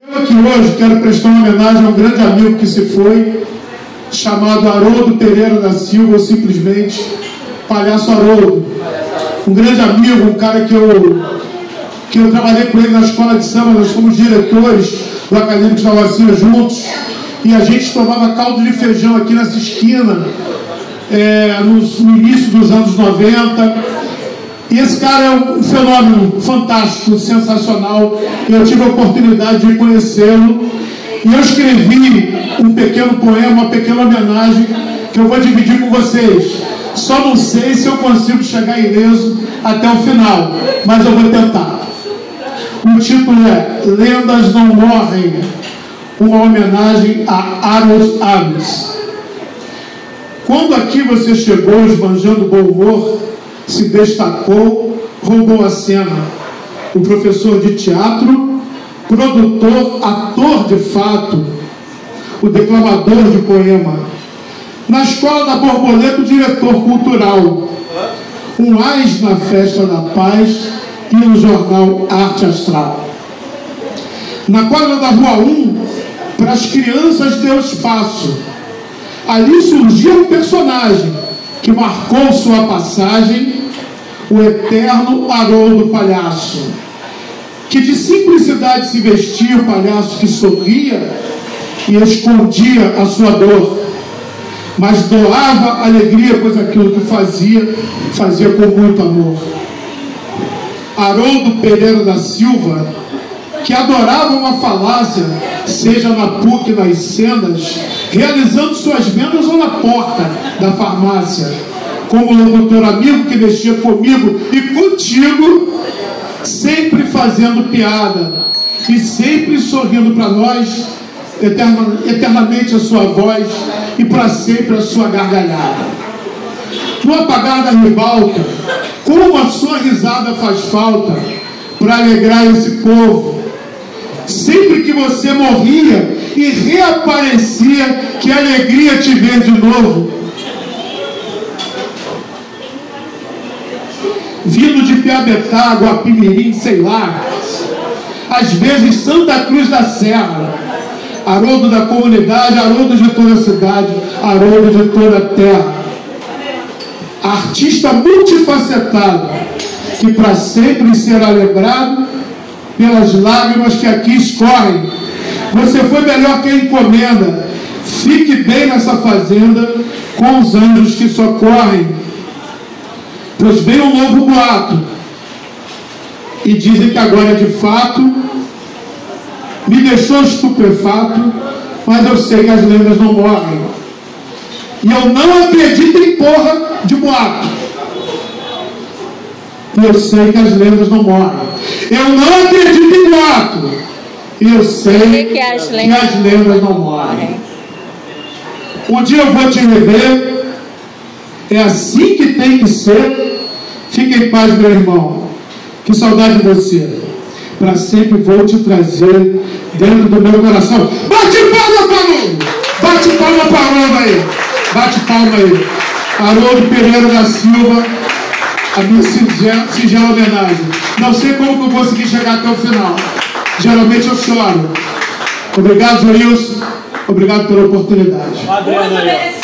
Eu aqui hoje quero prestar uma homenagem a um grande amigo que se foi, chamado Haroldo Pereira da Silva, ou simplesmente Palhaço Haroldo. Um grande amigo, um cara que eu, que eu trabalhei com ele na escola de samba, nós fomos diretores do Acadêmico da Rocinha juntos, e a gente tomava caldo de feijão aqui nessa esquina, é, no, no início dos anos 90. E esse cara é um fenômeno fantástico, sensacional. Eu tive a oportunidade de conhecê-lo. E eu escrevi um pequeno poema, uma pequena homenagem que eu vou dividir com vocês. Só não sei se eu consigo chegar ileso até o final, mas eu vou tentar. O título é Lendas Não Morrem, uma homenagem a Harold Ames. Quando aqui você chegou esbanjando bom humor, se destacou, roubou a cena. O professor de teatro, produtor, ator de fato, o declamador de poema. Na escola da Borboleta, o diretor cultural. Um AIS na Festa da Paz e no jornal Arte Astral. Na quadra da Rua 1, para as crianças deu espaço. Ali surgiu um personagem que marcou sua passagem o eterno Haroldo Palhaço, que de simplicidade se vestia o palhaço que sorria e escondia a sua dor, mas doava alegria, pois aquilo que fazia, fazia com muito amor. Haroldo Pereira da Silva, que adorava uma falácia, seja na PUC, nas cenas, realizando suas vendas ou na porta da farmácia como locutor amigo que mexia comigo e contigo, sempre fazendo piada e sempre sorrindo para nós, eterna, eternamente a sua voz e para sempre a sua gargalhada. No apagar da ribalta, como a sua risada faz falta para alegrar esse povo. Sempre que você morria e reaparecia, que alegria te ver de novo vindo de Piabetá, Guapimirim, sei lá, às vezes Santa Cruz da Serra, Haroldo da comunidade, Haroldo de toda a cidade, Haroldo de toda a terra. Artista multifacetado, que para sempre será lembrado pelas lágrimas que aqui escorrem. Você foi melhor que a encomenda. Fique bem nessa fazenda com os anjos que socorrem Pois veio um novo boato. E dizem que agora de fato me deixou estupefato, mas eu sei que as lendas não morrem. E eu não acredito em porra de boato. E eu sei que as lendas não morrem. Eu não acredito em boato. E eu sei que as lendas, que as lendas não morrem. Um dia eu vou te rever. É assim que tem que ser. Fique em paz, meu irmão. Que saudade de você. Para sempre vou te trazer dentro do meu coração. Bate palma, Haroldo! Bate palma para aí. Bate palma aí. Haroldo Pereira da Silva, a minha singela, singela homenagem. Não sei como eu consegui chegar até o final. Geralmente eu choro. Obrigado, Joilson. Obrigado pela oportunidade. Aí.